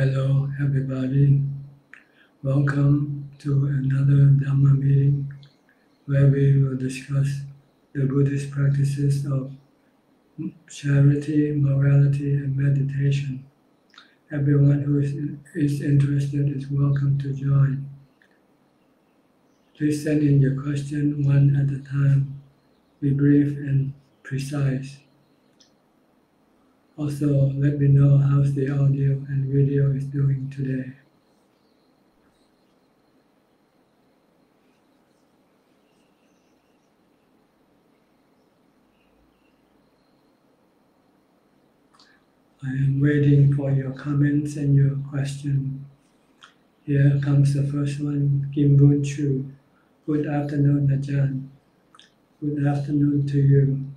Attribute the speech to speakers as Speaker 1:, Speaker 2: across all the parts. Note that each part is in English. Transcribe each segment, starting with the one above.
Speaker 1: Hello, everybody. Welcome to another Dhamma meeting where we will discuss the Buddhist practices of charity, morality, and meditation. Everyone who is, is interested is welcome to join. Please send in your question one at a time. Be brief and precise. Also, let me know how the audio and video is doing today. I am waiting for your comments and your question. Here comes the first one, Kim Boon Chu. Good afternoon, Ajahn. Good afternoon to you.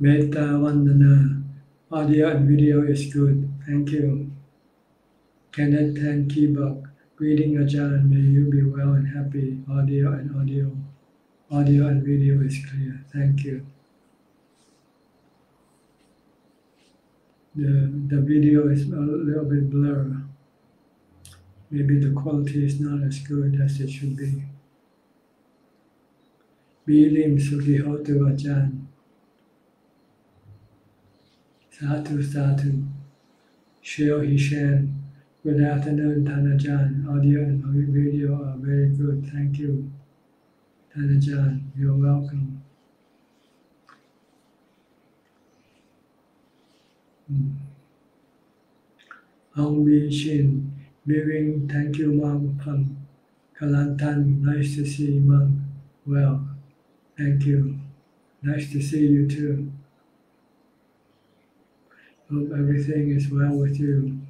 Speaker 1: Metta Vandana. Audio and video is good. Thank you. Kenneth Tan Kibak. Greeting Ajahn. May you be well and happy. Audio and audio. Audio and video is clear. Thank you. The, the video is a little bit blur. Maybe the quality is not as good as it should be. Bilim Sukihotu Ajahn. Sadhu Sadhu. Shio Hishan. Good afternoon, Tanajan. Audio and video are very good. Thank you. Tanajan, you're welcome. Hmm. Hong Bi Shin, Mewing, thank you, Mom from Kelantan. Nice to see you, Mom. Well, thank you. Nice to see you too. Hope everything is well with you.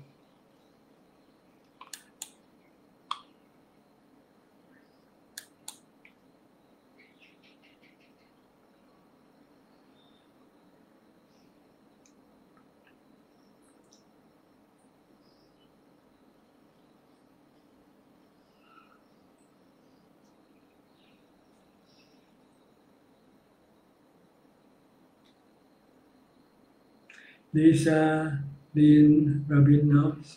Speaker 1: Lisa Lynn Rabinowitz,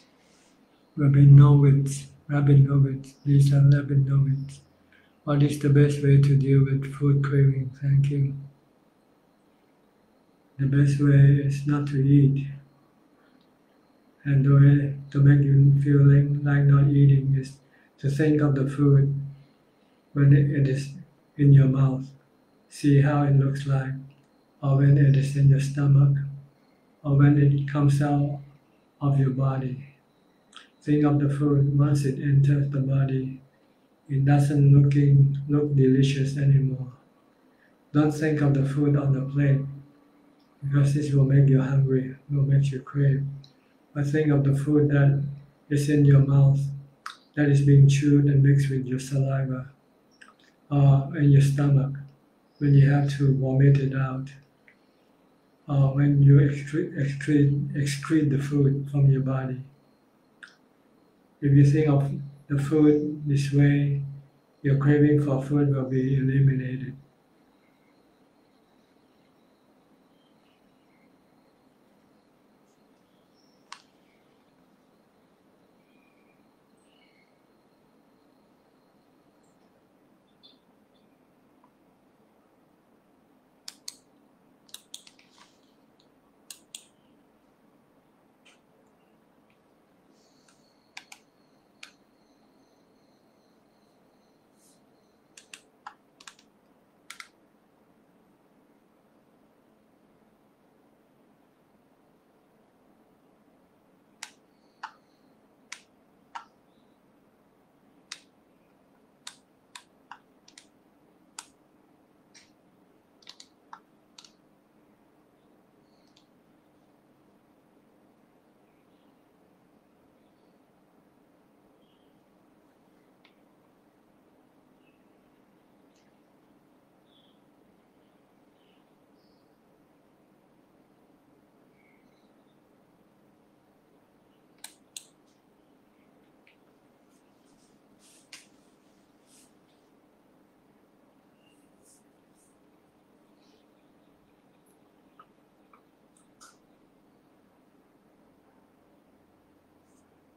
Speaker 1: Rabinowitz, Rabinowitz, Lisa Rabinowitz. What is the best way to deal with food craving? Thank you. The best way is not to eat. And the way to make you feeling like not eating is to think of the food when it is in your mouth. See how it looks like, or when it is in your stomach or when it comes out of your body. Think of the food once it enters the body. It doesn't looking look delicious anymore. Don't think of the food on the plate because this will make you hungry, will make you crave. But think of the food that is in your mouth, that is being chewed and mixed with your saliva, or in your stomach when you have to vomit it out uh, when you excrete, excrete, excrete the food from your body. If you think of the food this way, your craving for food will be eliminated.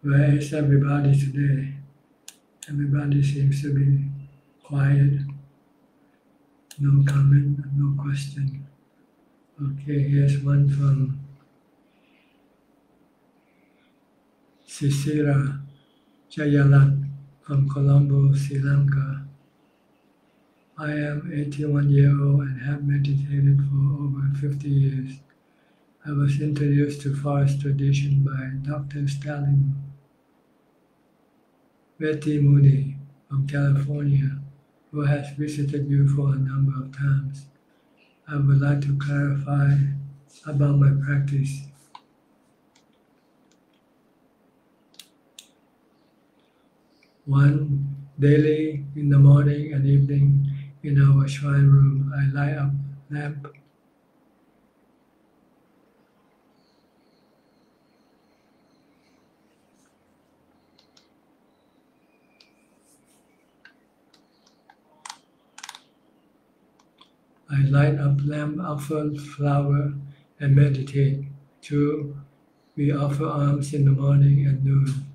Speaker 1: Where is everybody today? Everybody seems to be quiet. No comment, no question. Okay, here's one from Sisira Jayalat from Colombo, Sri Lanka. I am 81 years old and have meditated for over 50 years. I was introduced to forest tradition by Dr. Stalin Betty Moody from California, who has visited you for a number of times. I would like to clarify about my practice. One, daily in the morning and evening in our shrine room, I light up lamp I light up lamp, offer flower, and meditate. Two, we offer alms in the morning and noon.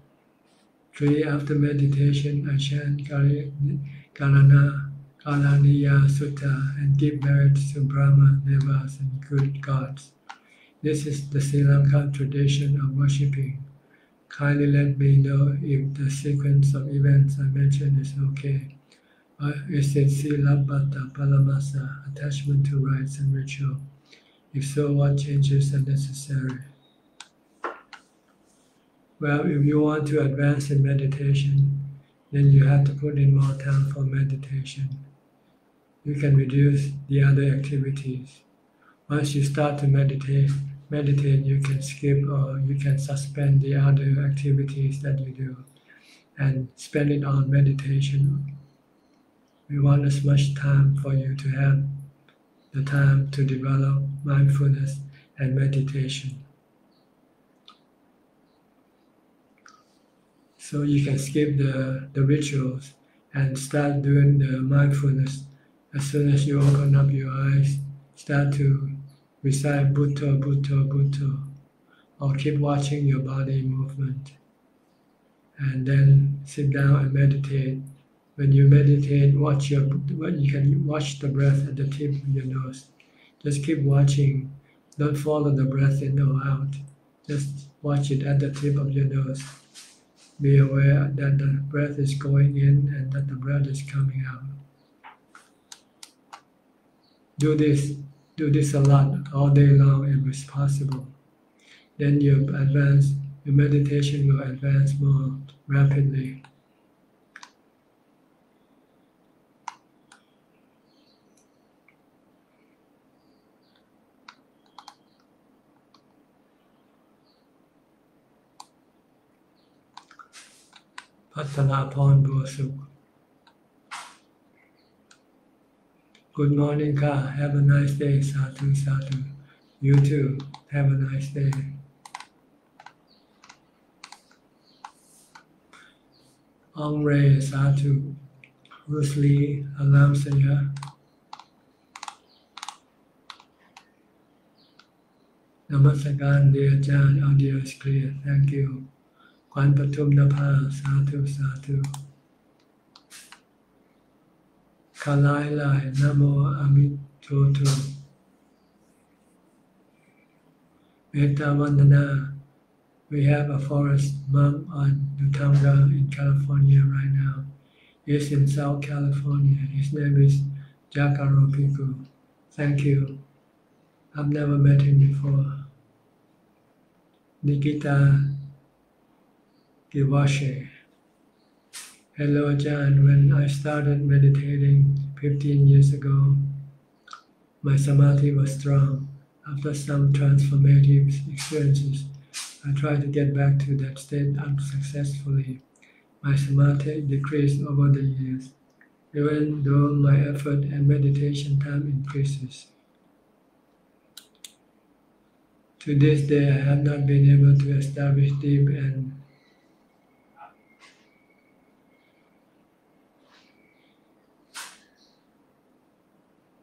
Speaker 1: Three, after meditation, I chant Karana, Kalaniya Sutta and give merit to Brahma, Devas, and good gods. This is the Sri Lankan tradition of worshipping. Kindly let me know if the sequence of events I mentioned is okay. Is it Silabbata Paramasa, attachment to rites and ritual? If so, what changes are necessary? Well, if you want to advance in meditation, then you have to put in more time for meditation. You can reduce the other activities. Once you start to meditate, meditate, you can skip or you can suspend the other activities that you do and spend it on meditation we want as much time for you to have the time to develop mindfulness and meditation. So you can skip the, the rituals and start doing the mindfulness. As soon as you open up your eyes, start to recite Buddha, Buddha, Buddha, or keep watching your body movement. And then sit down and meditate when you meditate, watch your you can watch the breath at the tip of your nose. Just keep watching. Don't follow the breath in or out. Just watch it at the tip of your nose. Be aware that the breath is going in and that the breath is coming out. Do this, do this a lot all day long if it's possible. Then your advance, your meditation will advance more rapidly. Good morning ka. Have a nice day Sadhu Sadhu you too. Have a nice day. Ong Ray Satu Bruce Alam Saya Namaskaran dear John audio is clear. Thank you ขวัญประทุมนภาสาธุสาธุคาลายลายนโมอามิโทตุเมตาวันนา we have a forest monk on dhutanga in California right now. He's in South California. His name is Jakaro Bhikkhu. Thank you. I've never met him before. Nikita Krivoshe. Hello, John. When I started meditating 15 years ago, my samadhi was strong. After some transformative experiences, I tried to get back to that state unsuccessfully. My samadhi decreased over the years, even though my effort and meditation time increases. To this day, I have not been able to establish deep and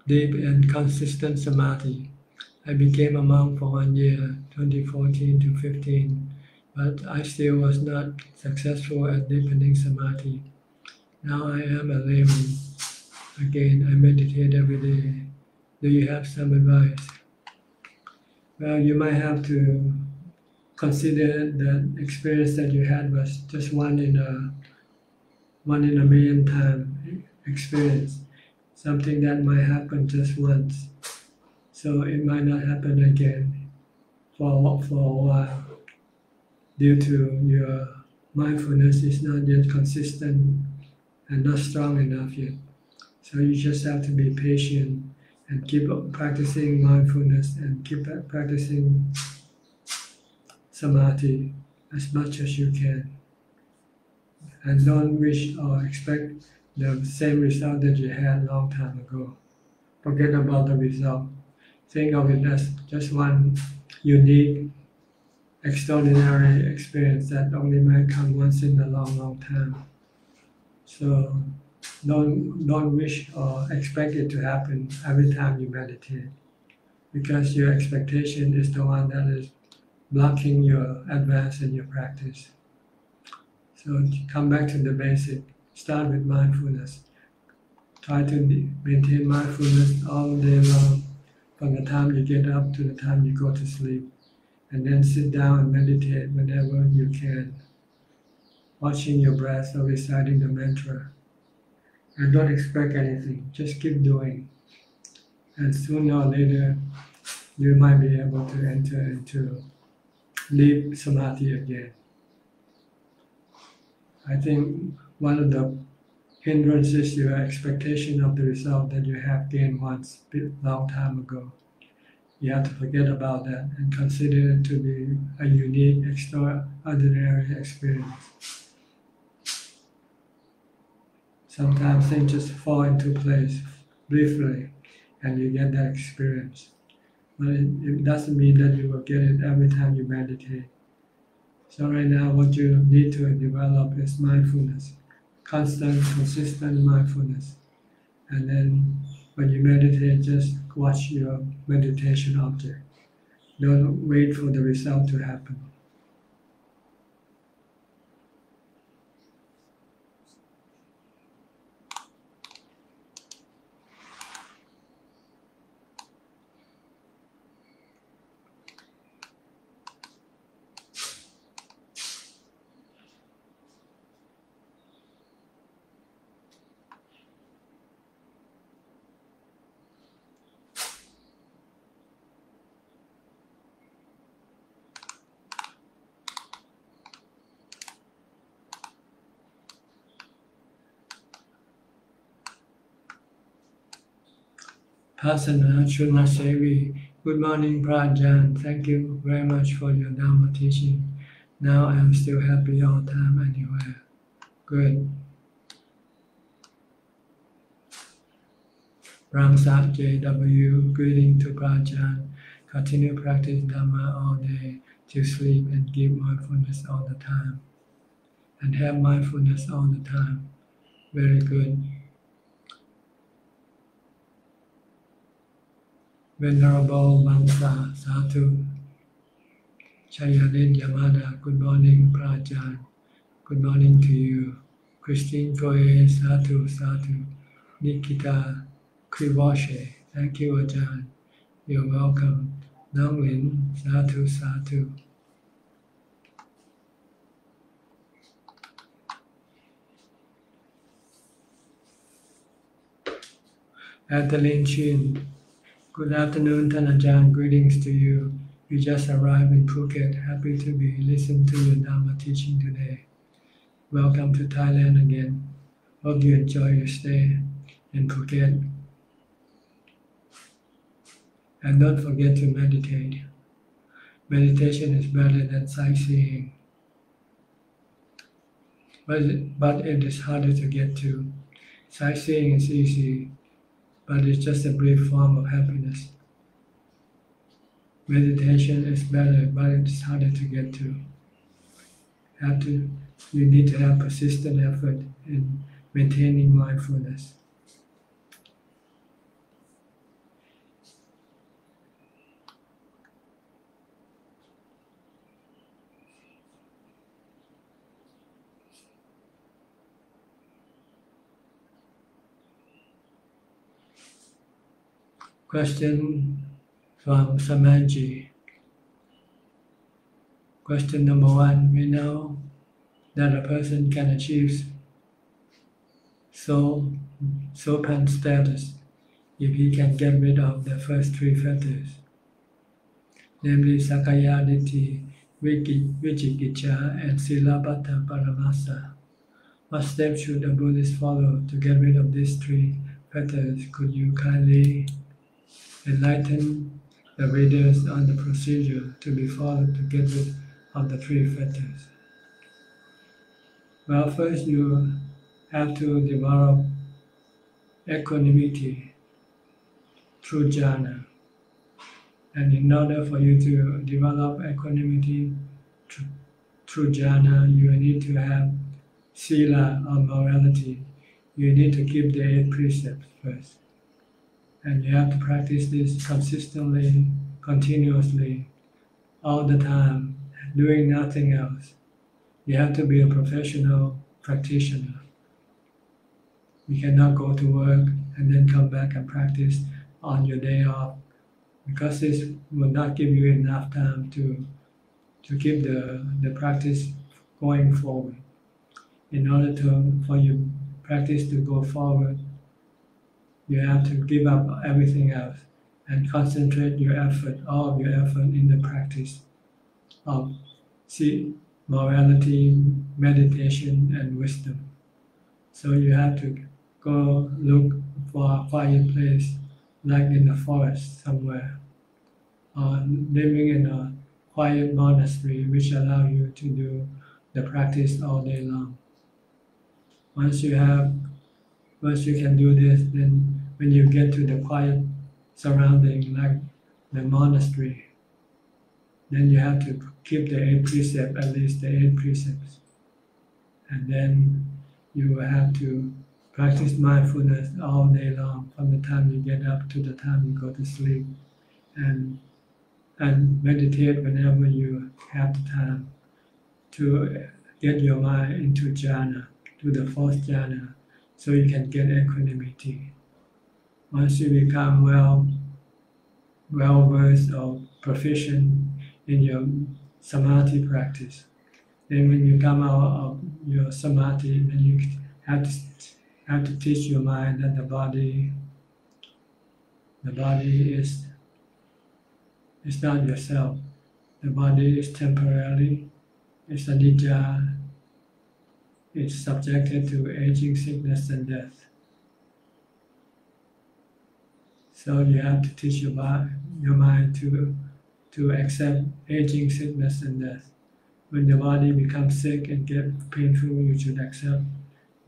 Speaker 1: deep and consistent samadhi. I became a monk for one year, 2014 to 15. but I still was not successful at deepening samadhi. Now I am a layman. Again, I meditate every day. Do you have some advice? Well, you might have to consider that experience that you had was just one in a one in a million time experience, something that might happen just once. So it might not happen again for for a while due to your mindfulness is not yet consistent and not strong enough yet. So you just have to be patient and keep practicing mindfulness and keep practicing samadhi as much as you can. And don't wish or expect the same result that you had a long time ago. Forget about the result. Think of it as just one unique extraordinary experience that only might come once in a long, long time. So don't don't wish or expect it to happen every time you meditate, because your expectation is the one that is blocking your advance in your practice. So come back to the basic. Start with mindfulness. Try to maintain mindfulness all day long, from the time you get up to the time you go to sleep and then sit down and meditate whenever you can, watching your breath or reciting the mantra. And don't expect anything, just keep doing. And sooner or later, you might be able to enter into deep samadhi again. I think one of the hindrances is your expectation of the result that you have gained once a long time ago you have to forget about that and consider it to be a unique, extraordinary experience. Sometimes things just fall into place briefly and you get that experience. But it, it doesn't mean that you will get it every time you meditate. So right now what you need to develop is mindfulness, constant, consistent mindfulness. And then when you meditate, just watch your meditation object. Don't wait for the result to happen. Hasana Chunasevi. Good morning, Prajan. Thank you very much for your Dharma teaching. Now I am still happy all the time anywhere. Good. Ramsat JW, greeting to Prajan. Continue practice Dhamma all day to sleep and give mindfulness all the time. And have mindfulness all the time. Very good. Venerable Mansa Sadhu Chayanin Yamada, good morning, Prajan. Good morning to you. Christine Goye Sadhu Sadhu. Nikita Krivoshe, thank you, Ajahn. You're welcome. Nong Lin Sadhu Sadhu. Adeline Chin, Good afternoon, Tanajan. Greetings to you. We just arrived in Phuket. Happy to be listening to your Dharma teaching today. Welcome to Thailand again. Hope you enjoy your stay in Phuket. And don't forget to meditate. Meditation is better than sightseeing. But but it is harder to get to. Sightseeing is easy but it's just a brief form of happiness. Meditation is better, but it's harder to get to. Have to, you need to have persistent effort in maintaining mindfulness. Question from Samaji. Question number one We know that a person can achieve soul, sopan status if he can get rid of the first three fetters, namely Sakaya Ditti, Vichikicha, and Silabbata Paramasa. What steps should a Buddhist follow to get rid of these three fetters? Could you kindly enlighten the readers on the procedure to be followed to get rid of the three fetters? Well, first you have to develop equanimity through jhana. And in order for you to develop equanimity through jhana, you need to have sila or morality. You need to keep the eight precepts first. And you have to practice this consistently, continuously, all the time, doing nothing else. You have to be a professional practitioner. You cannot go to work and then come back and practice on your day off because this will not give you enough time to to keep the, the practice going forward. In order to for your practice to go forward, you have to give up everything else and concentrate your effort, all of your effort in the practice of see morality, meditation, and wisdom. So you have to go look for a quiet place like in the forest somewhere, or living in a quiet monastery which allow you to do the practice all day long. Once you have, once you can do this, then when you get to the quiet surrounding like the monastery, then you have to keep the eight precepts, at least the eight precepts. And then you will have to Practice mindfulness all day long, from the time you get up to the time you go to sleep, and and meditate whenever you have the time to get your mind into jhana, to the fourth jhana, so you can get equanimity. Once you become well, well versed or proficient in your samadhi practice, then when you come out of your samadhi, then you have to have to teach your mind that the body, the body is, is not yourself. The body is temporary, it's a anicca, it's subjected to aging, sickness, and death. So you have to teach your, body, your mind to, to accept aging, sickness, and death. When the body becomes sick and get painful, you should accept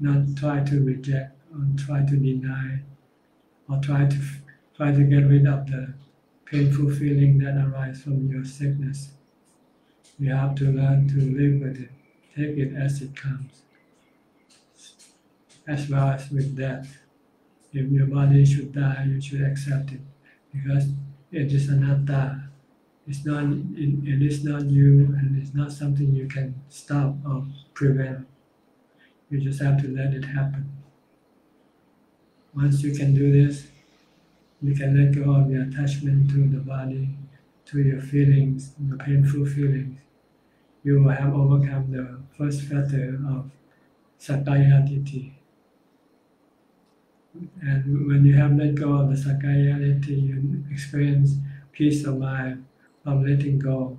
Speaker 1: not try to reject or try to deny or try to try to get rid of the painful feeling that arises from your sickness. You have to learn to live with it, take it as it comes, as well as with death. If your body should die, you should accept it because it is anatta. It's not. It, it is not you, and it's not something you can stop or prevent. You just have to let it happen. Once you can do this, you can let go of your attachment to the body, to your feelings, the painful feelings. You will have overcome the first fetter of Ditti. And when you have let go of the Sakaya Ditti, you experience peace of mind from letting go.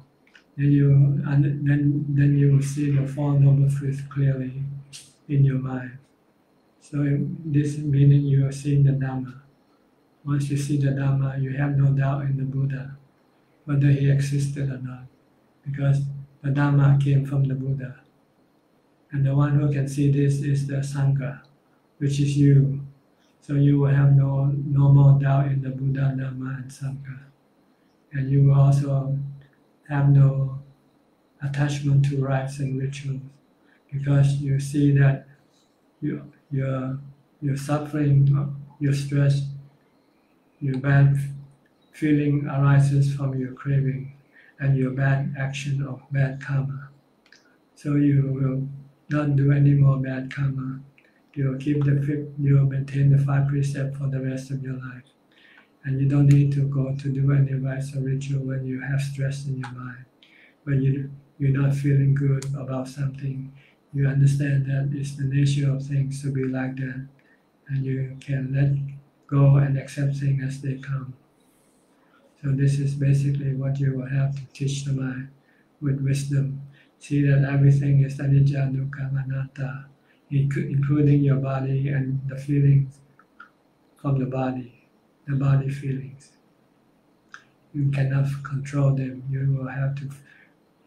Speaker 1: Then you, and then, then you will see the Four Noble Truths clearly in your mind. So this meaning you are seeing the Dhamma. Once you see the Dhamma, you have no doubt in the Buddha, whether he existed or not, because the Dhamma came from the Buddha. And the one who can see this is the Sangha, which is you. So you will have no, no more doubt in the Buddha, Dhamma, and Sangha. And you will also have no attachment to rites and rituals because you see that you, your, your suffering, your stress, your bad feeling arises from your craving and your bad action of bad karma. So you will not do any more bad karma. You will keep the you will maintain the five precepts for the rest of your life, And you don't need to go to do any rites or ritual when you have stress in your mind. When you, you're not feeling good about something, you understand that it's the nature of things to be like that. And you can let go and accept things as they come. So this is basically what you will have to teach the mind with wisdom. See that everything is anicca, dukkha, anatta, including your body and the feelings from the body, the body feelings. You cannot control them. You will have to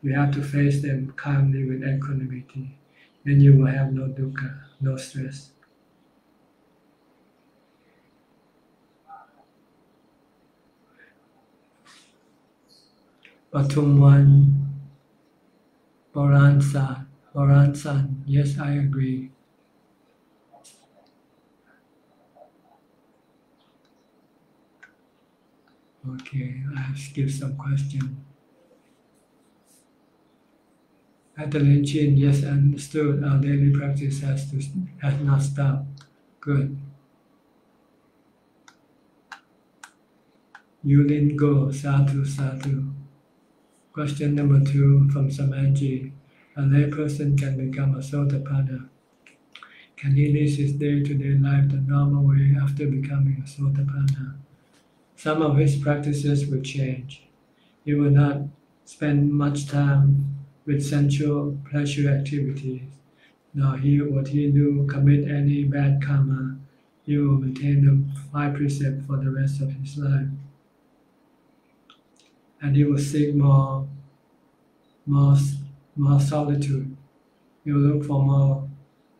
Speaker 1: you have to face them calmly with equanimity. Then you will have no dukkha, no stress. Patumwan Boransa Boransan, yes, I agree. Okay, I have skipped some question. Adeline Chin, yes, understood. Our daily practice has to has not stopped. Good. Yulin Go, Satu Sadhu. Question number two from Samanji. A layperson can become a Sotapanna. Can he live his day-to-day life the normal way after becoming a Sotapanna? some of his practices will change. He will not spend much time with sensual pleasure activities, nor he would he do commit any bad karma. He will maintain the five precepts for the rest of his life. And he will seek more, more, more solitude. He will look for more,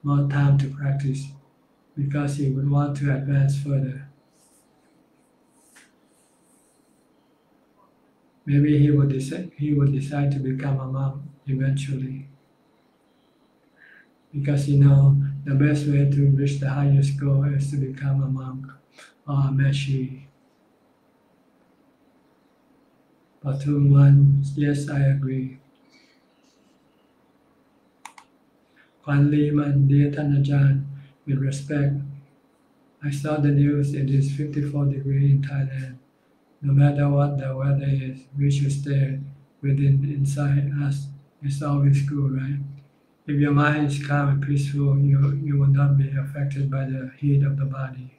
Speaker 1: more time to practice because he would want to advance further. Maybe he would decide he would decide to become a monk eventually. Because you know the best way to reach the highest goal is to become a monk or a meshi. Patum one, yes, I agree. Kwan Liman, dear Tanajan, with respect, I saw the news it is 54 degrees in Thailand no matter what the weather is, we should stay within inside us. It's always good, right? If your mind is calm and peaceful, you, you will not be affected by the heat of the body.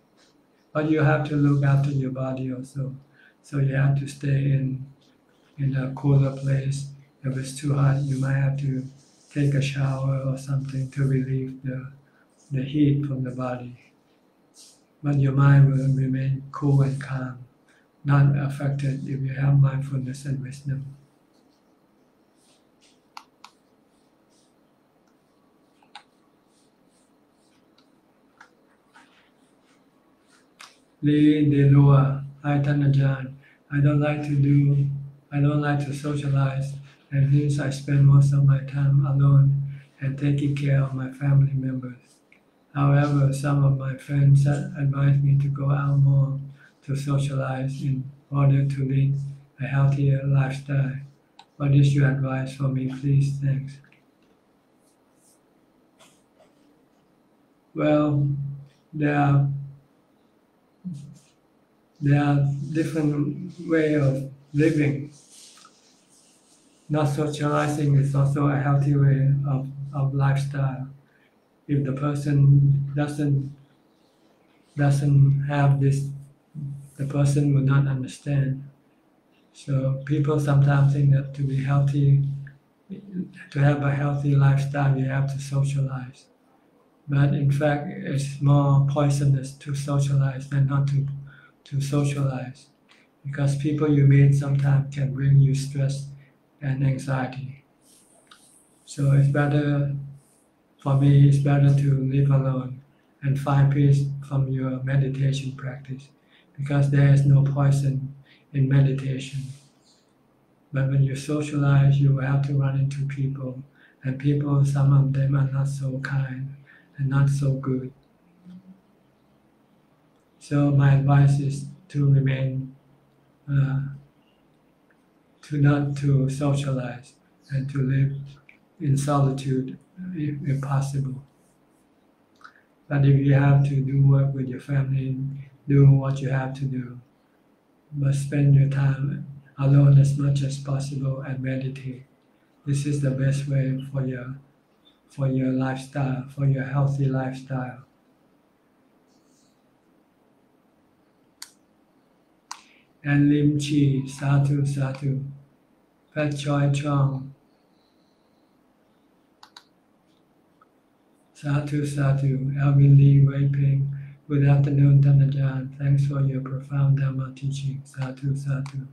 Speaker 1: But you have to look after your body also. So you have to stay in in a cooler place. If it's too hot, you might have to take a shower or something to relieve the, the heat from the body. But your mind will remain cool and calm not affected if you have mindfulness and wisdom. Lee De Lua, Hi Tanajan. I don't like to do, I don't like to socialize, and hence I spend most of my time alone and taking care of my family members. However, some of my friends advise me to go out more to socialize in order to lead a healthier lifestyle. What is your advice for me, please? Thanks. Well, there are there are different way of living. Not socializing is also a healthy way of, of lifestyle. If the person doesn't doesn't have this the person will not understand. So people sometimes think that to be healthy, to have a healthy lifestyle, you have to socialize. But in fact, it's more poisonous to socialize than not to, to socialize. Because people you meet sometimes can bring you stress and anxiety. So it's better, for me, it's better to live alone and find peace from your meditation practice because there is no poison in meditation. But when you socialize, you have to run into people, and people, some of them are not so kind and not so good. So my advice is to remain, uh, to not to socialize and to live in solitude if, if possible. But if you have to do work with your family, do what you have to do. but spend your time alone as much as possible and meditate. This is the best way for your for your lifestyle, for your healthy lifestyle. And Lim Chi, Sadhu Sadhu, Pat Choi Chong, Sadhu Sadhu, Alvin Lee Wei Ping. Good afternoon, Tanajan. Thanks for your profound Dharma teaching. Sadhu Sadhu.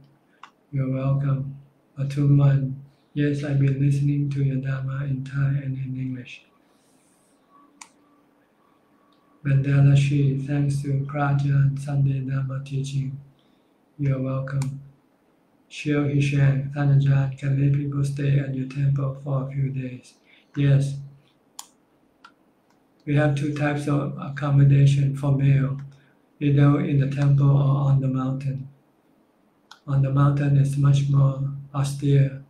Speaker 1: You're welcome. Atuman. Yes, I've been listening to your Dharma in Thai and in English. Mandela Shi, thanks to Prajan Sunday Dharma teaching. You're welcome. Xiao Hishang, Thanajan, can let people stay at your temple for a few days? Yes. We have two types of accommodation for male, either in the temple or on the mountain. On the mountain is much more austere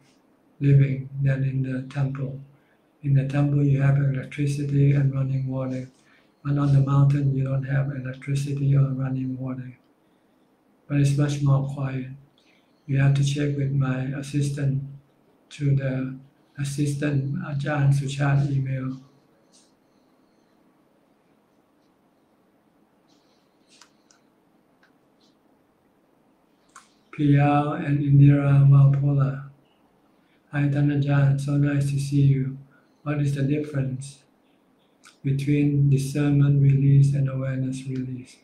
Speaker 1: living than in the temple. In the temple you have electricity and running water, but on the mountain you don't have electricity or running water but it's much more quiet. You have to check with my assistant to the assistant uh, Ajahn Suchart email. Priyal and Indira Walpola. Hi Dhanajan, so nice to see you. What is the difference between discernment release and awareness release?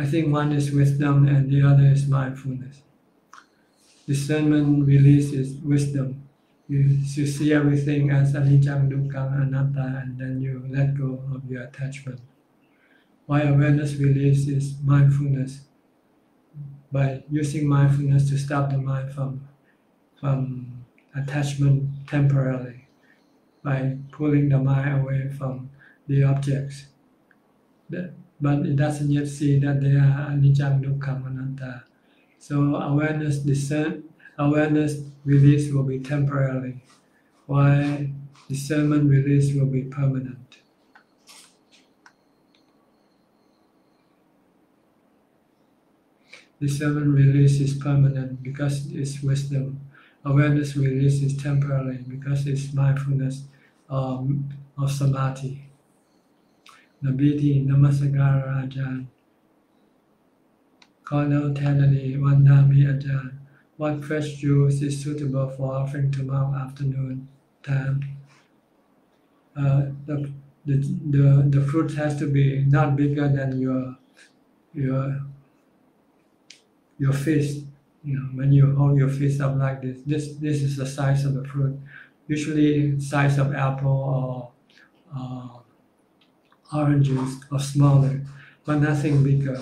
Speaker 1: I think one is wisdom and the other is mindfulness. Discernment releases wisdom. You, you see everything as anicca, dukkha, anatta, and then you let go of your attachment. While awareness releases mindfulness by using mindfulness to stop the mind from, from attachment temporarily, by pulling the mind away from the objects. That, but it doesn't yet see that they are anicca, dukkha, anatta. So awareness discern, awareness release will be temporary, while discernment release will be permanent. Discernment release is permanent because it's wisdom. Awareness release is temporary because it's mindfulness um, of samadhi. นบีที่นมัสการอาจารย์ขอแล้วแทนดีวันนามีอาจารย์ What fresh juice is suitable for offering tomorrow afternoon time? Uh, the, the, the, the fruit has to be not bigger than your your your fist. You know, when you hold your fist up like this, this this is the size of the fruit. Usually, size of apple or uh, oranges or smaller, but nothing bigger.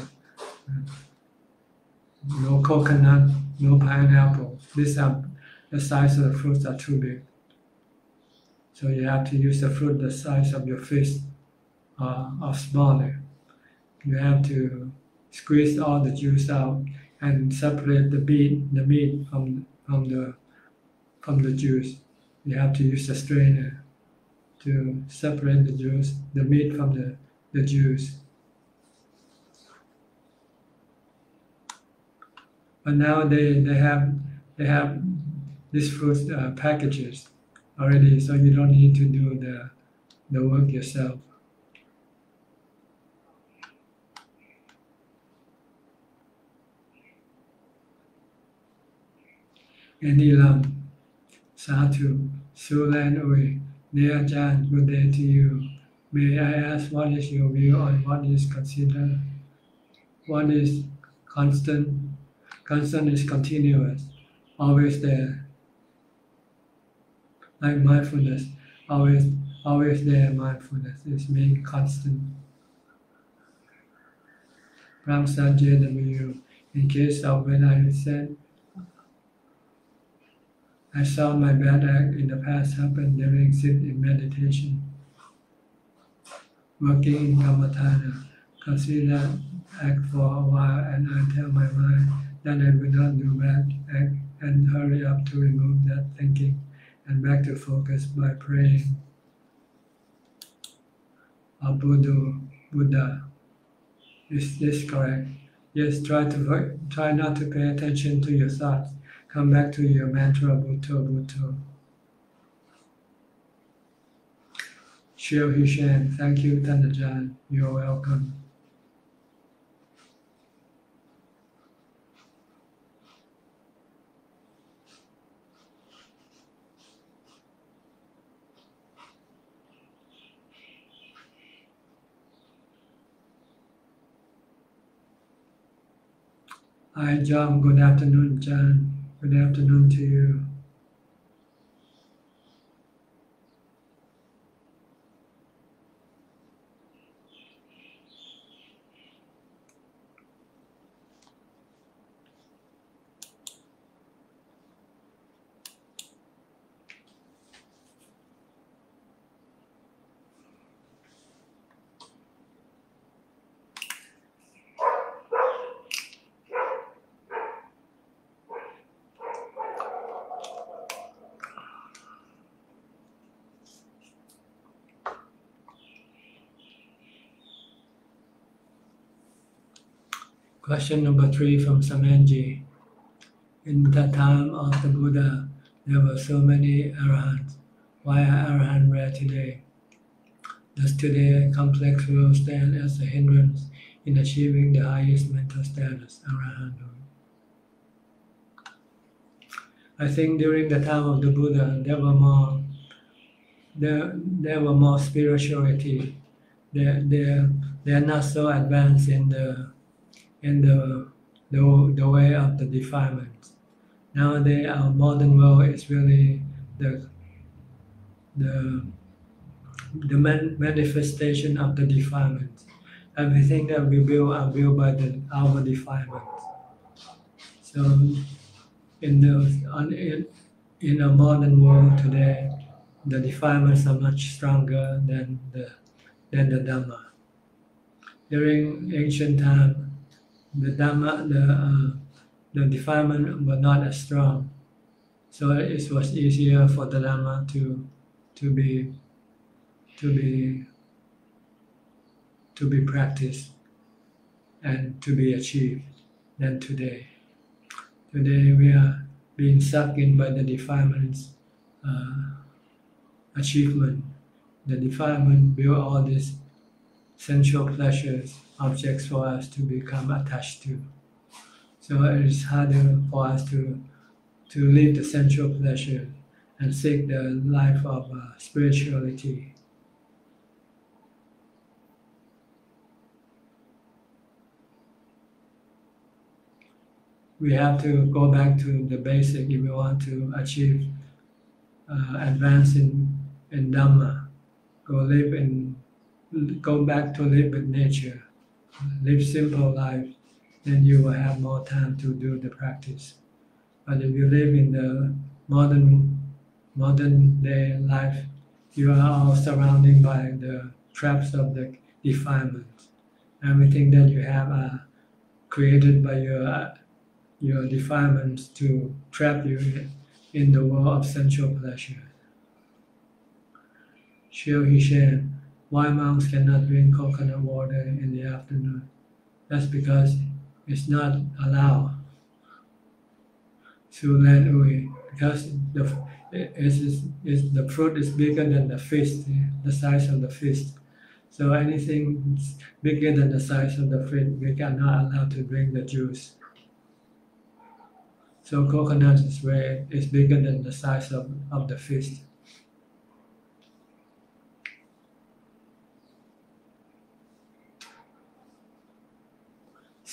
Speaker 1: No coconut, no pineapple. These are the size of the fruits are too big. So you have to use the fruit the size of your fist uh, smaller. You have to squeeze all the juice out and separate the meat, the meat from from the from the juice. You have to use a strainer to separate the juice, the meat from the, the juice. But now they, they have they have these fruit uh, packages already, so you don't need to do the the work yourself. Andy Lam, Satu, Sulan Ui, Dear Jan, good day to you. May I ask what is your view on what is considered? What is constant? Constant is continuous, always there. Like mindfulness, always always there mindfulness is being constant. Ramsar JW, in case of when I said I saw my bad act in the past happen during sit in meditation. Working in Kammatthana, consider act for a while and I tell my mind that I will not do bad act and hurry up to remove that thinking and back to focus by praying. Abudu Buddha. Is this correct? Yes, try to try not to pay attention to your thoughts. Come back to your mantra, Buddho, Buddho. Shio Hishan, thank you, Tanajan. You're welcome. Hi, John. Good afternoon, John. Good afternoon to you. Question number three from Samenji. In the time of the Buddha, there were so many arahants. Why are arahants rare today? Does today complex will stand as a hindrance in achieving the highest mental status, arahanthood? I think during the time of the Buddha, there were more there, there were more spirituality. They, they, they are not so advanced in the in the, the, the way of the defilement. Nowadays, our modern world is really the, the, the man, manifestation of the defilement. Everything that we build are built by the, our defilement. So, in the on, in, in a modern world today, the defilements are much stronger than the than the Dhamma. During ancient time, the Dhamma, the, uh, the defilement were not as strong. So it was easier for the Dhamma to, to be, to be, to be practiced and to be achieved than today. Today we are being sucked in by the defilements uh, achievement. The defilement build all these sensual pleasures objects for us to become attached to. So it is harder for us to to live the sensual pleasure and seek the life of uh, spirituality. We have to go back to the basic if we want to achieve uh, advance in, in Dhamma, go live in, go back to live with nature live simple life, then you will have more time to do the practice. But if you live in the modern modern day life, you are all surrounded by the traps of the defilement. Everything that you have are created by your your defilements to trap you in the world of sensual pleasure. Shio Hishan why monks cannot drink coconut water in the afternoon. That's because it's not allowed to let away because the is the fruit is bigger than the fist, the size of the fist. So anything bigger than the size of the fist, we cannot allow to drink the juice. So coconut is very is bigger than the size of, of the fist.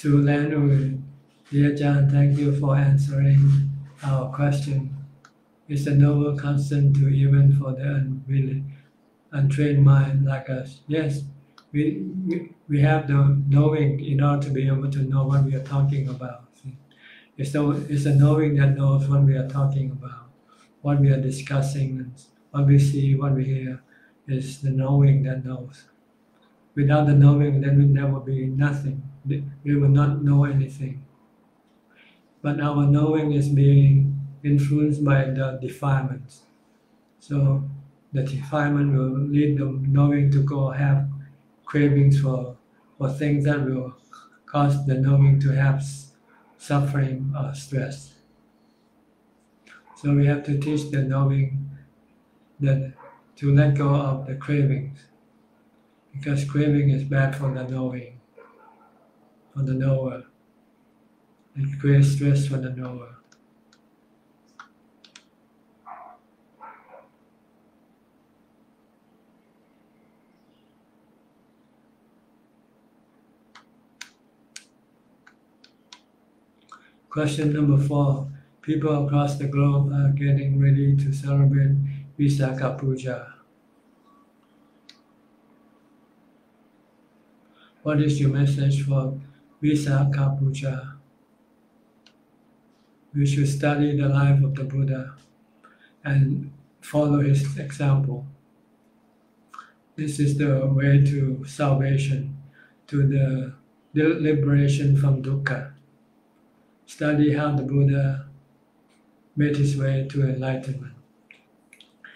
Speaker 1: To Lanui. Dear John, thank you for answering our question. It's a noble constant to even for the unwilling, untrained mind like us. Yes, we, we, we have the knowing in order to be able to know what we are talking about. It's, a, it's a knowing that knows what we are talking about, what we are discussing, what we see, what we hear. Is the knowing that knows. Without the knowing, then never be nothing we will not know anything. But our knowing is being influenced by the defilements. So the defilement will lead the knowing to go have cravings for, for things that will cause the knowing to have suffering or stress. So we have to teach the knowing that to let go of the cravings because craving is bad for the knowing, for the knower. It creates stress for the knower. Question number four. People across the globe are getting ready to celebrate Visakha Puja. What is your message for Visakha Puja? We should study the life of the Buddha and follow his example. This is the way to salvation, to the liberation from dukkha. Study how the Buddha made his way to enlightenment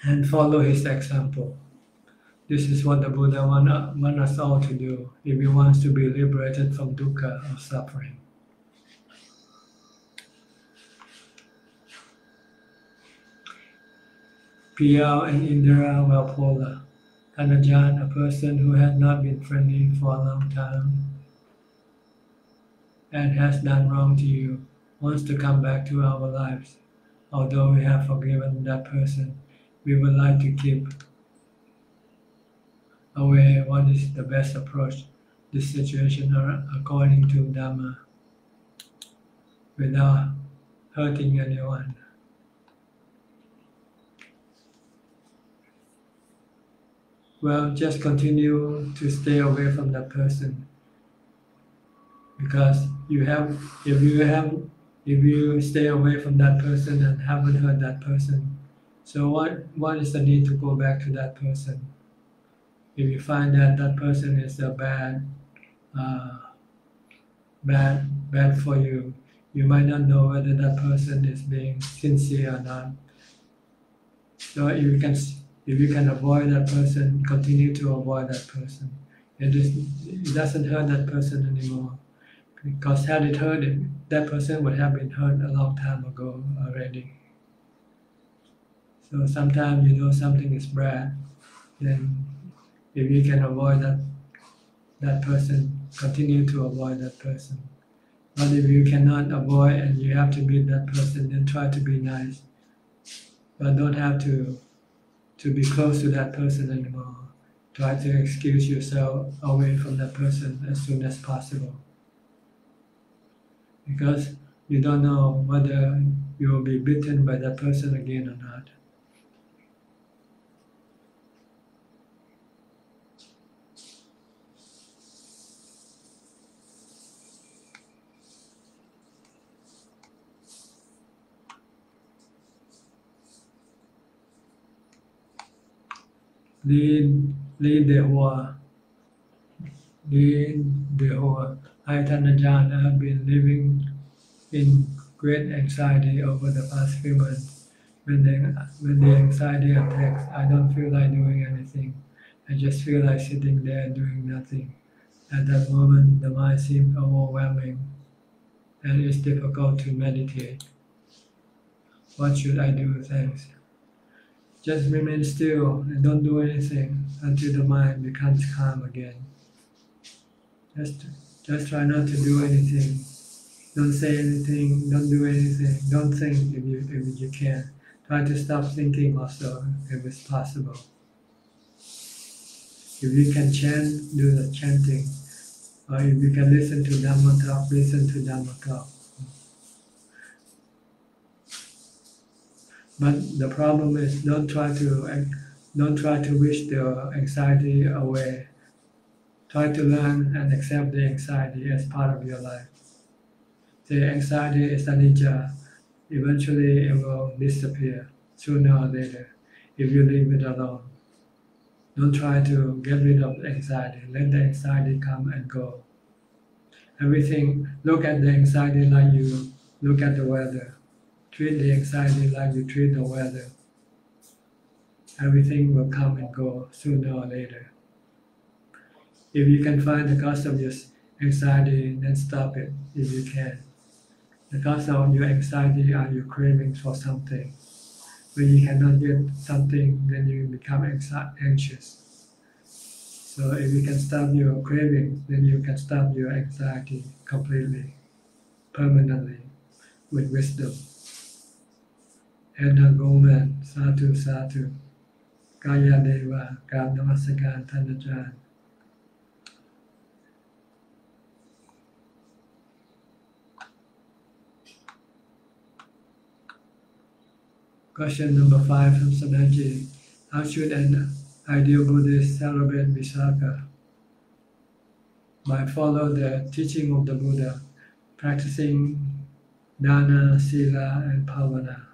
Speaker 1: and follow his example. This is what the Buddha want, want us all to do if we want to be liberated from dukkha or suffering. Piyal and Indira Walpola, Kanajan, a person who had not been friendly for a long time and has done wrong to you, wants to come back to our lives. Although we have forgiven that person, we would like to keep aware what is the best approach this situation according to Dhamma without hurting anyone. Well, just continue to stay away from that person because you have if you have if you stay away from that person and haven't hurt that person so what what is the need to go back to that person if you find that that person is a bad uh, bad bad for you you might not know whether that person is being sincere or not. So if you can if you can avoid that person continue to avoid that person. It, is, it doesn't hurt that person anymore. Because had it hurt it, that person would have been hurt a long time ago already. So sometimes you know something is bad then if you can avoid that that person, continue to avoid that person. But if you cannot avoid and you have to meet that person, then try to be nice. But don't have to to be close to that person anymore. Try to excuse yourself away from that person as soon as possible. Because you don't know whether you will be bitten by that person again or not. Lead, lead the Hoa. Lead the Hoa. I, Tanajan, have been living in great anxiety over the past few months. When the, when the anxiety attacks, I don't feel like doing anything. I just feel like sitting there doing nothing. At that moment, the mind seems overwhelming and it's difficult to meditate. What should I do? Thanks. Just remain still and don't do anything until the mind becomes calm again. Just, just try not to do anything. Don't say anything, don't do anything, don't think if you, if you can. Try to stop thinking also if it's possible. If you can chant, do the chanting. Or if you can listen to Dhamma talk, listen to Dhamma talk. But the problem is don't try to don't try to wish the anxiety away. Try to learn and accept the anxiety as part of your life. The anxiety is anicca. Eventually it will disappear sooner or later if you leave it alone. Don't try to get rid of anxiety. Let the anxiety come and go. Everything, look at the anxiety like you look at the weather treat the anxiety like you treat the weather. Everything will come and go sooner or later. If you can find the cause of your anxiety, then stop it if you can. The Because of your anxiety or your cravings for something. When you cannot get something, then you become anxi- anxious. So if you can stop your cravings, then you can stop your anxiety completely, permanently, with wisdom. แอนนาโกแมนสาธุสาธุกายาเดวะกราบนมัสการท่านอาจารย์ Question number five from Sanaji How should an ideal Buddhist celebrate Visakha? By follow the teaching of the Buddha, practicing dana, sila, and bhavana.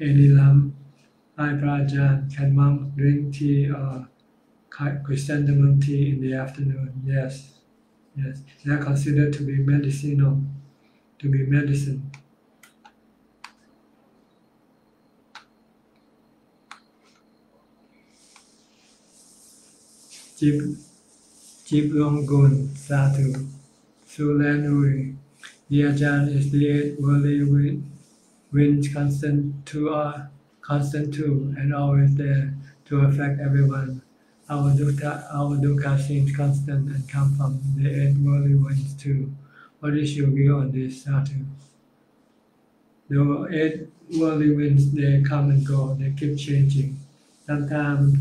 Speaker 1: Any lamb, I Prajan, can monk drink tea or chrysanthemum tea in the afternoon? Yes. Yes, they are considered to be medicinal, to be medicine. Chip, Chip Long Gun, Sadhu, Sulan Ui. The Ajahn is the eighth worldly wind, wind constant to uh, constant to and always there to affect everyone. Our dukkha, our dukkha seems constant and come from the eight worldly winds too. What is your view on this, Sadhu? The eight worldly winds, they come and go, they keep changing. Sometimes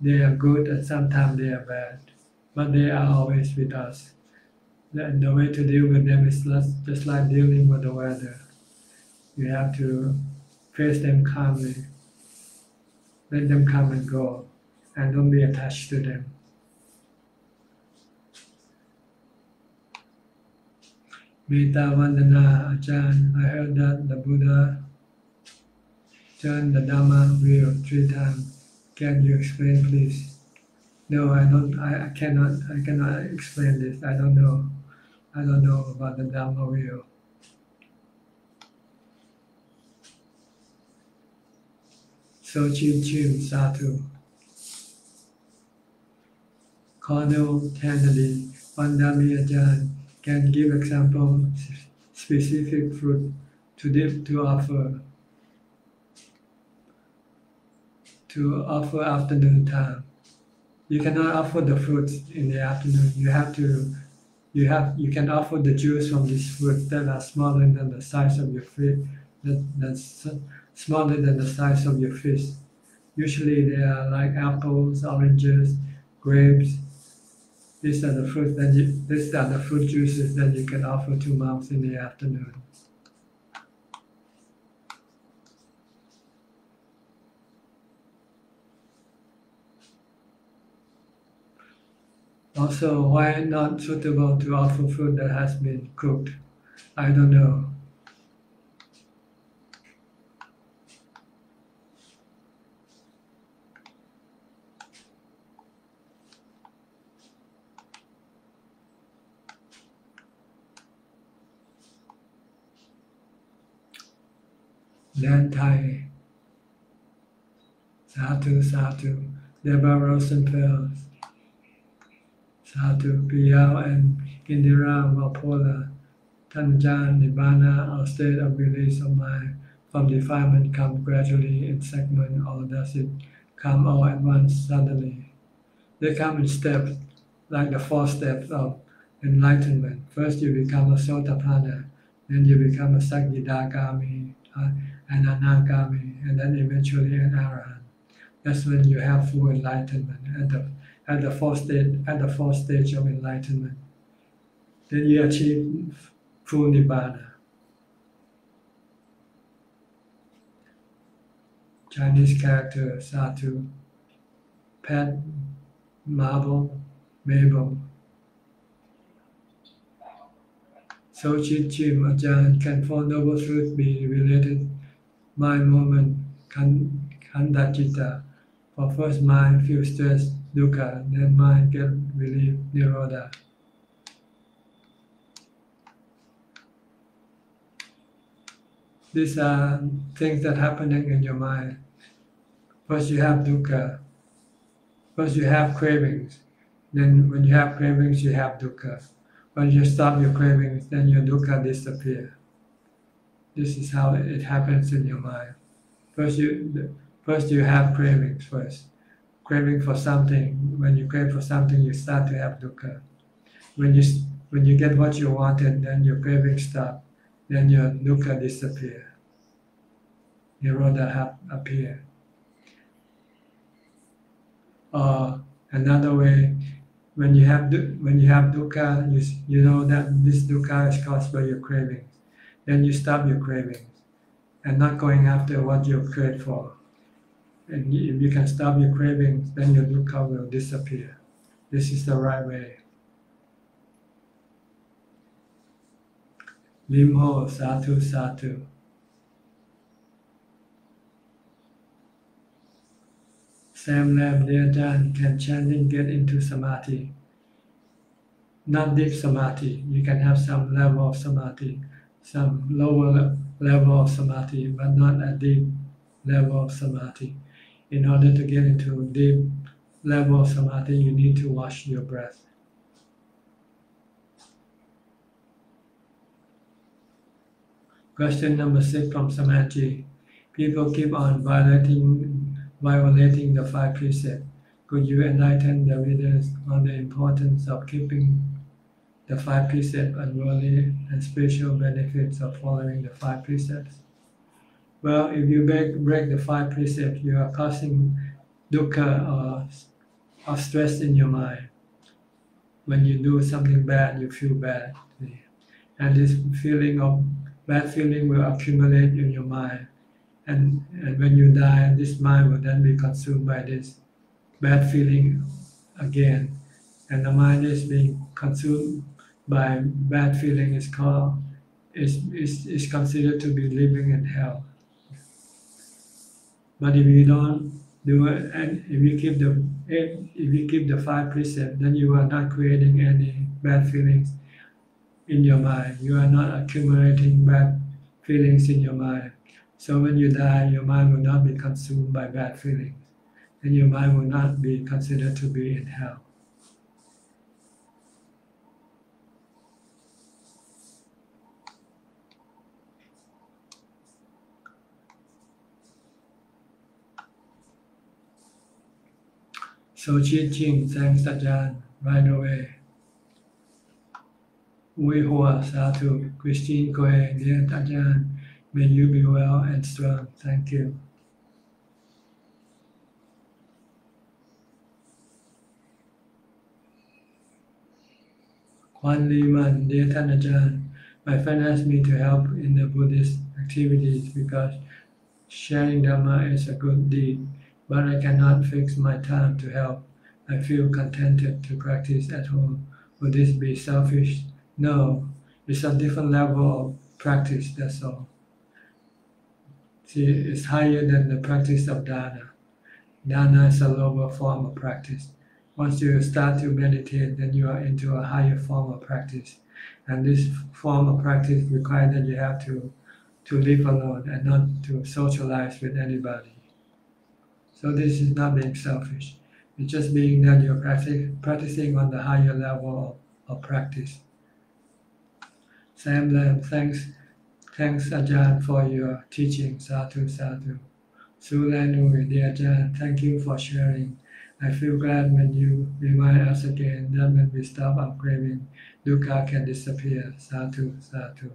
Speaker 1: they are good and sometimes they are bad, but they are always with us. And the way to deal with them is just like dealing with the weather. You have to face them calmly, let them come and go, and don't be attached to them. Mita Vandana Ajahn, I heard that the Buddha turned the Dhamma wheel three times. Can you explain, please? No, I don't. I, I cannot. I cannot explain this. I don't know. I don't know about the Dhamma wheel. So Chim Chim Sadhu. Colonel Kennedy, Vandami Ajahn can give example specific fruit to dip to offer to offer afternoon time. You cannot offer the fruit in the afternoon. You have to you have you can offer the juice from this fruit that are smaller than the size of your feet that that's smaller than the size of your fist. Usually they are like apples, oranges, grapes. These are the fruits that you, these are the fruit juices that you can offer to moms in the afternoon. Also, why not suitable to offer food that has been cooked? I don't know. Rosenfeld. Sadhu Piao and Indira Mapola. Tanjan Nibbana or state of release of mind from defilement come gradually in segment or does it come all at once suddenly? They come in steps, like the four steps of enlightenment. First you become a Sotapanna, then you become a Sakadagami, uh, an Anagami, and then eventually an Arahant. That's when you have full enlightenment at the at the fourth stage at the fourth stage of enlightenment. Then you achieve full nibbana. Chinese character Sadhu, pet, marble, Mabel. So Chit Chim Ajahn can Four Noble Truths be related mind moment kan kandachita. For first mind feel stress, dukkha, then mind get relief, nirodha. These are things that happening in your mind. First you have dukkha, First, you have cravings. Then, when you have cravings, you have dukkha. When you stop your cravings, then your dukkha disappear. This is how it happens in your mind. First, you first you have cravings first. Craving for something. When you crave for something, you start to have dukkha. When you when you get what you wanted, then your craving stop. Then your dukkha disappear. Nirodha appear. Or another way, when you have when you have dukkha, you, you know that this dukkha is caused by your cravings. Then you stop your cravings and not going after what you crave for. And if you can stop your cravings, then your dukkha will disappear. This is the right way. Limho Sadhu Sadhu. Sam Lam, dear Jan, can chanting get into samadhi? Not deep samadhi. You can have some level of samadhi, some lower level of samadhi, but not a deep level of samadhi. In order to get into deep level of samadhi, you need to watch your breath. Question number six from Samaji. People keep on violating violating the five precepts. Could you enlighten the readers on the importance of keeping the five precepts and worldly and spiritual benefits of following the five precepts? Well, if you break, break the five precepts, you are causing dukkha or, or stress in your mind. When you do something bad, you feel bad. And this feeling of bad feeling will accumulate in your mind. And, and when you die, this mind will then be consumed by this bad feeling again. And the mind is being consumed by bad feeling is called is, is, is considered to be living in hell. But if you don't do it, and if you keep the if you keep the five precepts, then you are not creating any bad feelings in your mind. You are not accumulating bad feelings in your mind. So when you die, your mind will not be consumed by bad feelings, and your mind will not be considered to be in hell. So Chi Ching, thanks Ajahn, right away. We Hua Sadhu, Christine Koe, dear Ajahn, may you be well and strong. Thank you. Kwan Li Man, dear Tanajan, my friend asked me to help in the Buddhist activities because sharing Dhamma is a good deed but I cannot fix my time to help. I feel contented to practice at home. Would this be selfish? No, it's a different level of practice, that's all. See, it's higher than the practice of dana. Dana is a lower form of practice. Once you start to meditate, then you are into a higher form of practice. And this form of practice requires that you have to, to live alone and not to socialize with anybody. So this is not being selfish. It's just being that you're practicing on the higher level of, practice. Sam Lam, thanks, thanks Ajahn for your teaching. Sadhu, sadhu. Sulanui, dear Ajahn, thank you for sharing. I feel glad when you remind us again that when we stop our craving, dukkha can disappear. Sadhu, sadhu.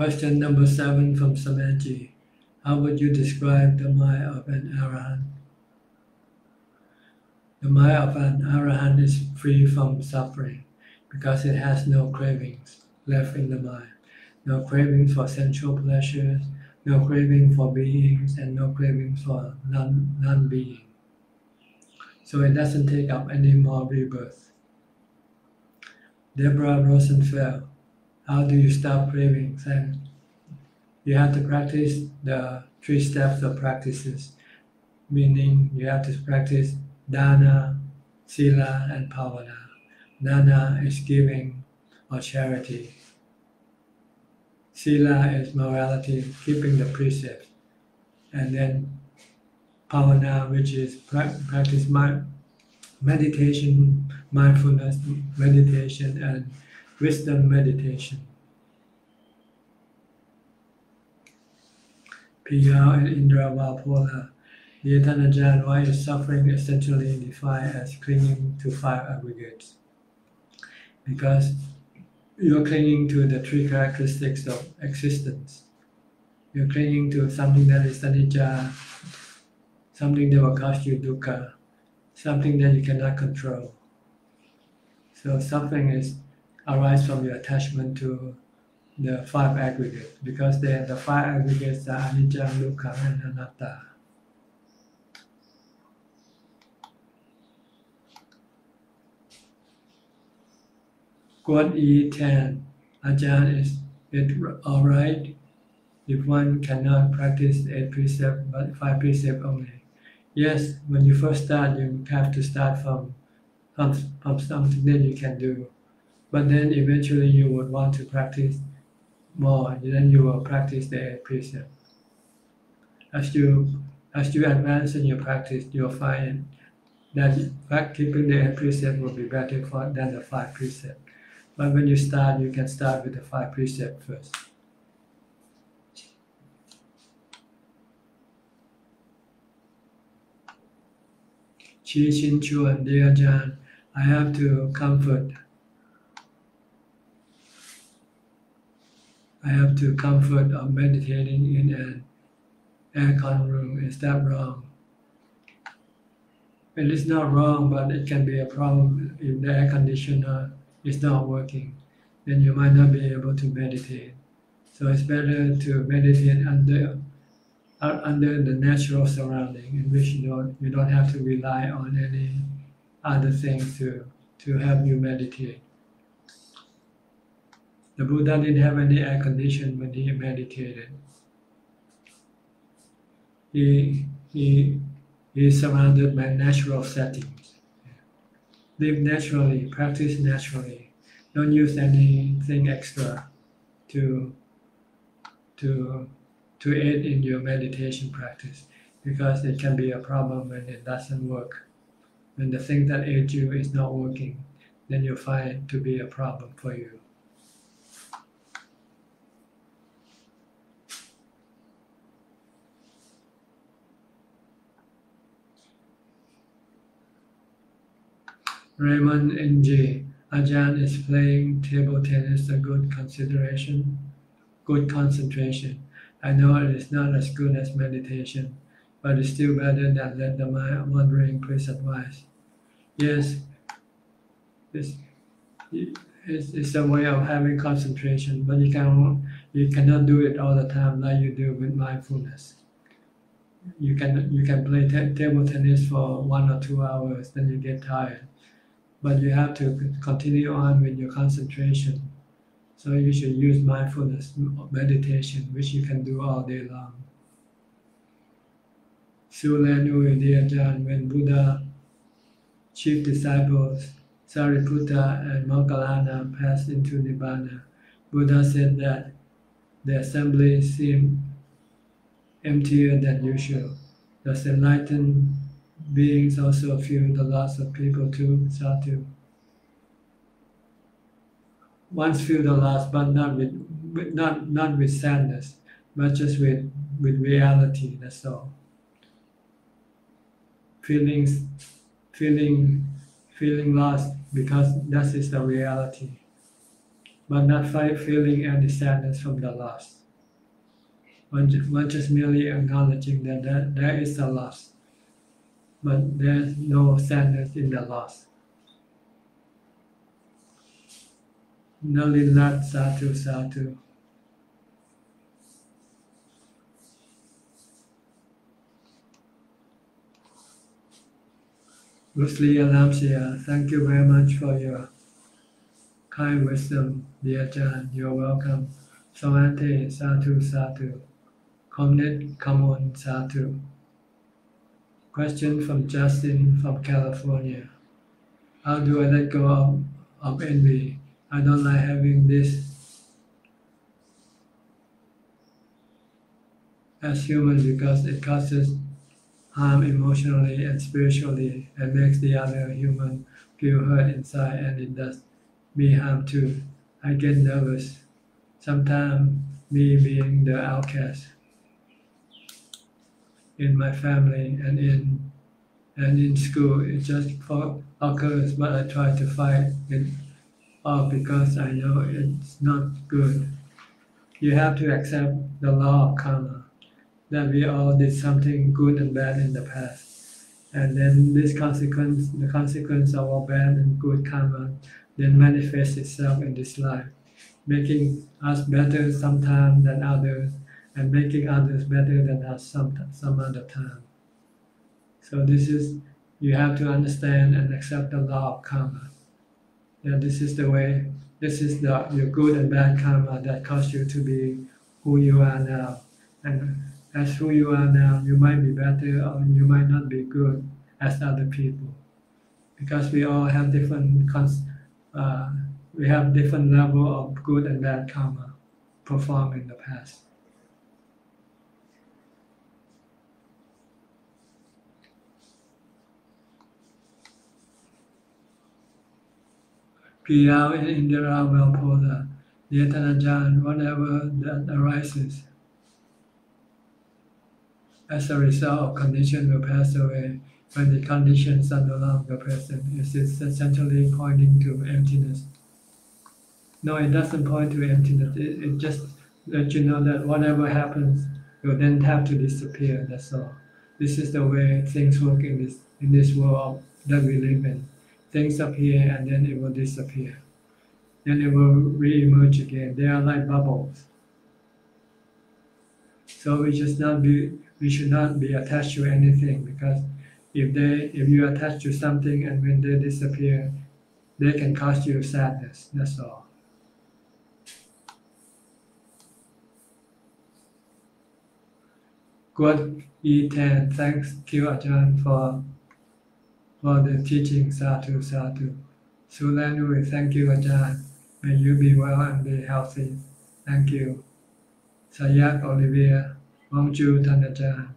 Speaker 1: Question number seven from Samaji. How would you describe the mind of an arahant? The mind of an arahant is free from suffering because it has no cravings left in the mind. No cravings for sensual pleasures, no craving for beings, and no cravings for non, non-being. So it doesn't take up any more rebirth. Deborah Rosenfeld, how do you stop cravings? And you have to practice the three steps of practices, meaning you have to practice dana, sila, and bhavana. Dana is giving or charity. Sila is morality, keeping the precepts. And then bhavana, which is practice meditation, mindfulness meditation, and wisdom meditation. PR and Indra Valpola. Dear Tanajan, why is suffering essentially defined as clinging to five aggregates? Because you're clinging to the three characteristics of existence. You're clinging to something that is anicca, something that will cause you dukkha, something that you cannot control. So suffering is arise from your attachment to the five aggregates because they, the five aggregates are anicca, dukkha, and anatta. Quad E10. Ajahn, is it alright if one cannot practice eight precepts but five precepts only? Yes, when you first start, you have to start from, from something that you can do. But then eventually you would want to practice more, then you will practice the eight. As you as you advance in your practice, you'll find that keeping the eight precepts will be better for, than the five precepts. But when you start, you can start with the five precepts first. Chi Chin Chuan, dear Jan, I have to comfort. I have to comfort of meditating in an aircon room. Is that wrong? It is not wrong, but it can be a problem if the air conditioner is not working, then you might not be able to meditate. So it's better to meditate under under the natural surrounding in which you don't you don't have to rely on any other things to to help you meditate. The Buddha didn't have any air condition when he meditated. He he he is surrounded by natural settings. Live naturally, practice naturally. Don't use anything extra to to to aid in your meditation practice because it can be a problem when it doesn't work. When the thing that aids you is not working, then you find it to be a problem for you. Raymond NJ. Ajahn is playing table tennis a good consideration, good concentration. I know it is not as good as meditation, but it's still better than let the mind wandering. Please advise. Yes, it's, it's, it's a way of having concentration, but you can you cannot do it all the time like you do with mindfulness. You can you can play table tennis for one or two hours, then you get tired but you have to continue on with your concentration. So you should use mindfulness meditation, which you can do all day long. Sulenu John, when Buddha, chief disciples, Sariputta and Moggallana passed into Nibbana, Buddha said that the assembly seemed emptier than usual. Thus enlightened beings also feel the loss of people too, sadhu. Once feel the loss, but not with, with not not with sadness, but just with with reality. That's all. Feelings, feeling, feeling lost because that is the reality. but not feeling any sadness from the loss. One, one just merely acknowledging that there, there is a loss, but there's no sadness in the loss. Nalinat Sadhu Sadhu. Rusli Alamsia, thank you very much for your kind wisdom, dear John. You're welcome. Sawante Sadhu Sadhu. Comnet Kamon Sadhu. Question from Justin from California. How do I let go of, of envy? I don't like having this as human because it causes harm emotionally and spiritually and makes the other human feel hurt inside and it does me harm too. I get nervous. Sometimes me being the outcast in my family and in and in school it just occurs but I try to fight it off because I know it's not good. You have to accept the law of karma that we all did something good and bad in the past. And then this consequence, the consequence of our bad and good karma, then manifests itself in this life, making us better sometimes than others, and making others better than us some some other time. So this is you have to understand and accept the law of karma. That this is the way, this is the your good and bad karma that caused you to be who you are now. And as who you are now, you might be better or you might not be good as other people, because we all have different uh, we have different level of good and bad karma performed in the past. PL in Indira Welpoda, Yetanajan, whatever that arises as a result of condition will pass away when the conditions are no longer present. It is essentially pointing to emptiness. No, it doesn't point to emptiness. It, it just let you know that whatever happens will then have to disappear. That's all. This is the way things work in this in this world that we live in. Things appear and then it will disappear. Then it will re-emerge again. They are like bubbles. So we just not be we should not be attached to anything because if they if you attach to something and when they disappear, they can cause you sadness. That's all. Good E10. Thanks you Ajahn for for the teaching. Sadhu Sadhu. Sulanui, thank you Ajahn. May you be well and be healthy. Thank you. Sayak Olivia. Bonjour, Tanajan.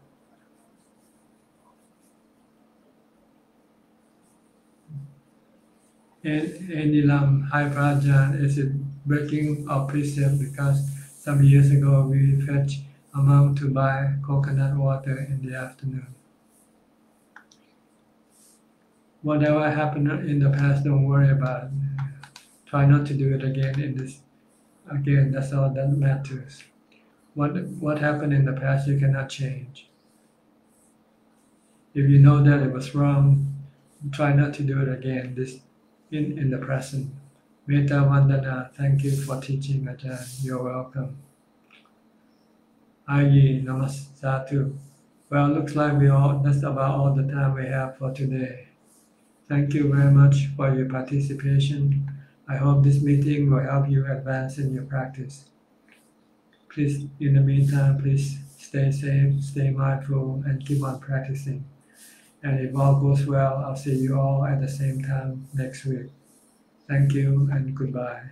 Speaker 1: Enilam, Hi Prajan, is it breaking of precept because some years ago we fetch amount to buy coconut water in the afternoon. Whatever happened in the past, don't worry about it. Try not to do it again in this. Again, that's all that matters. What what happened in the past you cannot change. If you know that it was wrong, try not to do it again. This in, in the present. Metta Vandana, thank you for teaching Ajahn. You're welcome. Ayi Namasatu. Well, looks like we all that's about all the time we have for today. Thank you very much for your participation. I hope this meeting will help you advance in your practice. Please, in the meantime, please stay safe, stay mindful, and keep on practicing. And if all goes well, I'll see you all at the same time next week. Thank you and goodbye.